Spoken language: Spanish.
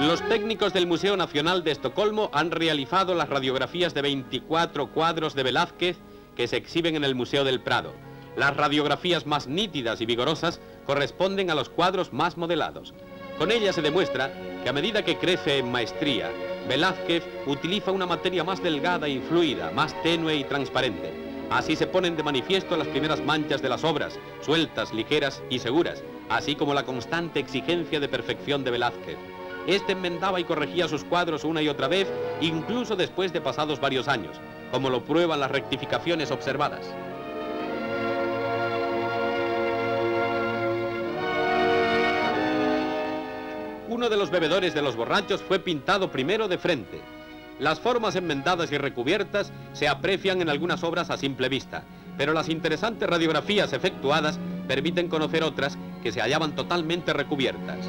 Los técnicos del Museo Nacional de Estocolmo han realizado las radiografías de 24 cuadros de Velázquez que se exhiben en el Museo del Prado. Las radiografías más nítidas y vigorosas corresponden a los cuadros más modelados. Con ellas se demuestra que a medida que crece en maestría, Velázquez utiliza una materia más delgada y fluida, más tenue y transparente. Así se ponen de manifiesto las primeras manchas de las obras, sueltas, ligeras y seguras, así como la constante exigencia de perfección de Velázquez. Este enmendaba y corregía sus cuadros una y otra vez, incluso después de pasados varios años, como lo prueban las rectificaciones observadas. Uno de los bebedores de los borrachos fue pintado primero de frente. Las formas enmendadas y recubiertas se aprecian en algunas obras a simple vista, pero las interesantes radiografías efectuadas permiten conocer otras que se hallaban totalmente recubiertas.